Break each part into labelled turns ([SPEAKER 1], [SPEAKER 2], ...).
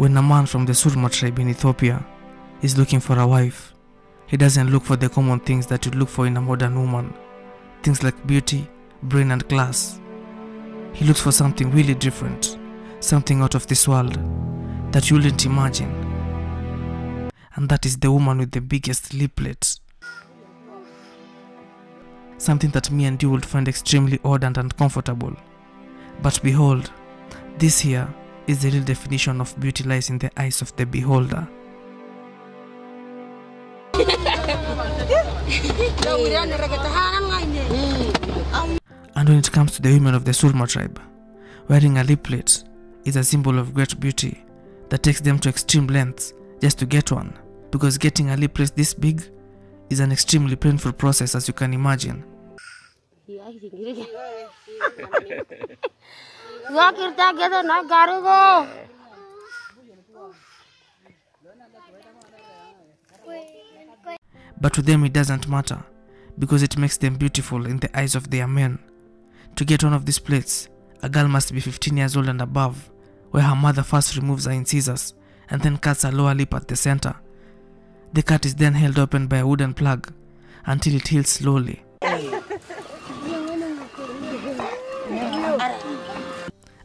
[SPEAKER 1] When a man from the Surma tribe in Ethiopia is looking for a wife, he doesn't look for the common things that you'd look for in a modern woman. Things like beauty, brain, and class. He looks for something really different, something out of this world that you wouldn't imagine. And that is the woman with the biggest lip plates. Something that me and you would find extremely odd and uncomfortable. But behold, this here is the real definition of beauty lies in the eyes of the beholder. And when it comes to the women of the Surma tribe, wearing a lip plate is a symbol of great beauty that takes them to extreme lengths just to get one. Because getting a lip plate this big is an extremely painful process, as you can imagine.
[SPEAKER 2] Zakirta geda na garugo.
[SPEAKER 1] But to them, it doesn't matter because it makes them beautiful in the eyes of their men. To get one of these plates, a girl must be 15 years old and above, where her mother first removes her incisors and then cuts her lower lip at the center. The cut is then held open by a wooden plug until it heals slowly.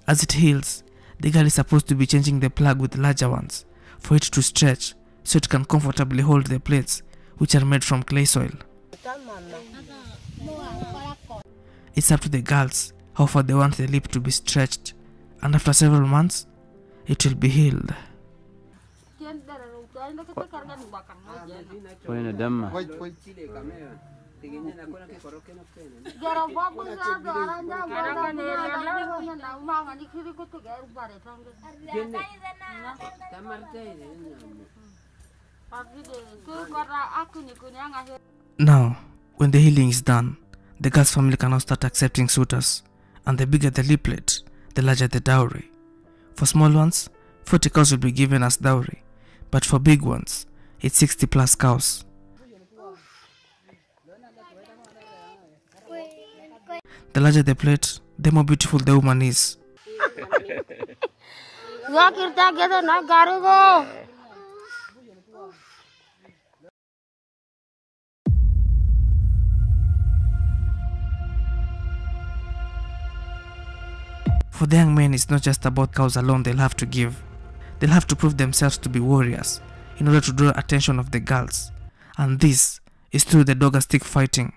[SPEAKER 1] As it heals, the girl is supposed to be changing the plug with larger ones for it to stretch so it can comfortably hold the plates, which are made from clay soil. It's up to the girls how far they want the lip to be stretched, and after several months, it will be healed.
[SPEAKER 3] Poine damma.
[SPEAKER 2] Gara babu za ga aranja ga ga na mama ni kiri ko to ga bare tange. Abi de ku kora aku ni kunyanga he.
[SPEAKER 1] Now, when the healing is done, the girl's family can now start accepting suitors, and the bigger the lip plate, the larger the dowry. For small ones, 40 cows will be given as dowry, but for big ones, it's 60 plus cows. The larger the plate, the more beautiful the woman is.
[SPEAKER 2] Zakirta geda na garugo.
[SPEAKER 1] For the young men, it's not just about cows alone they'll have to give. They'll have to prove themselves to be warriors in order to draw attention of the girls. And this is through the donga stick fighting.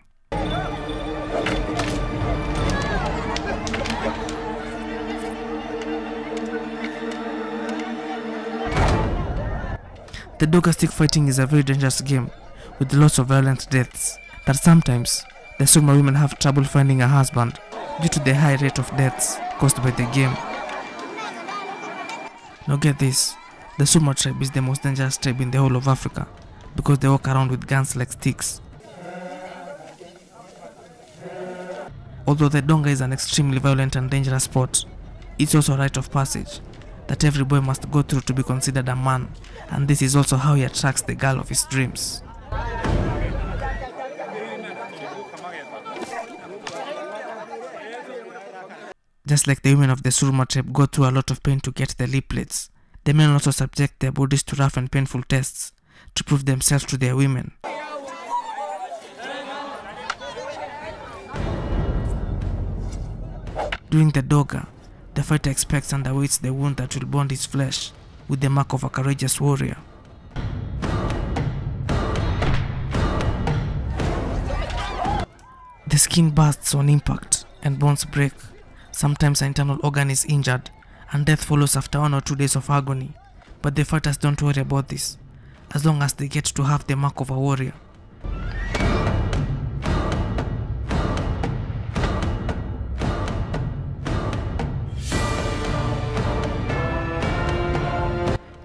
[SPEAKER 1] The donga stick fighting is a very dangerous game with lots of violent deaths that sometimes the Surma women have trouble finding a husband due to the high rate of deaths caused by the game. Now get this, the Surma tribe is the most dangerous tribe in the whole of Africa because they walk around with guns like sticks. Although the Donga is an extremely violent and dangerous sport, it's also a rite of passage that every boy must go through to be considered a man, and this is also how he attracts the girl of his dreams. Just like the women of the Surma tribe go through a lot of pain to get the lip plates, the men also subject their bodies to rough and painful tests to prove themselves to their women. During the donga, the fighter expects and awaits the wound that will bond his flesh with the mark of a courageous warrior. The skin bursts on impact and bones break. Sometimes an internal organ is injured and death follows after one or two days of agony. But the fighters don't worry about this, as long as they get to have the mark of a warrior.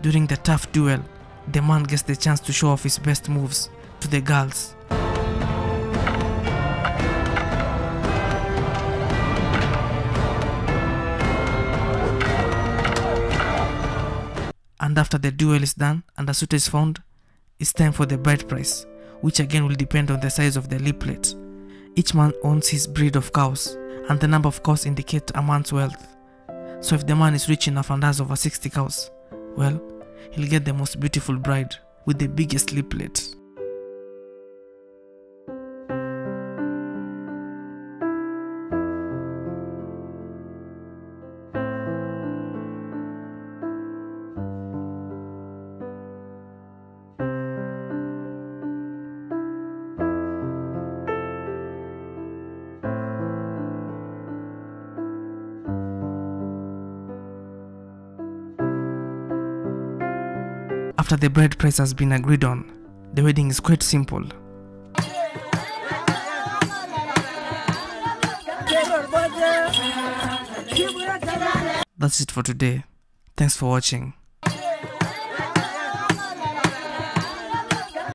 [SPEAKER 1] During the tough duel, the man gets the chance to show off his best moves to the girls. And after the duel is done and a suitor is found, it's time for the bride price, which again will depend on the size of the lip plate. Each man owns his breed of cows, and the number of cows indicate a man's wealth. So if the man is rich enough and has over 60 cows, well, he'll get the most beautiful bride with the biggest sliplet. After the bride price has been agreed on, the wedding is quite simple. That's it for today. Thanks for watching.